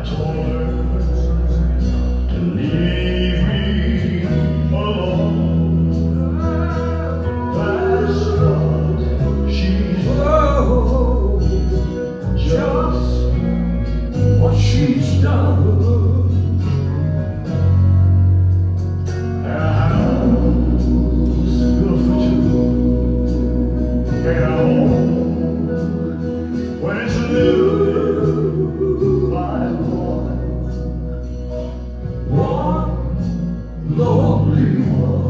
I told her holy one.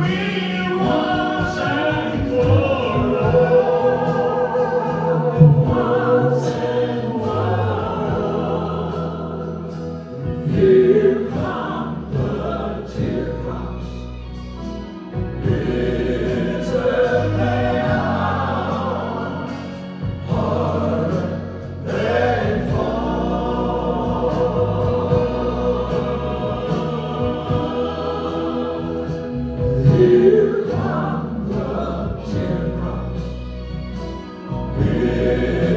We. Yeah.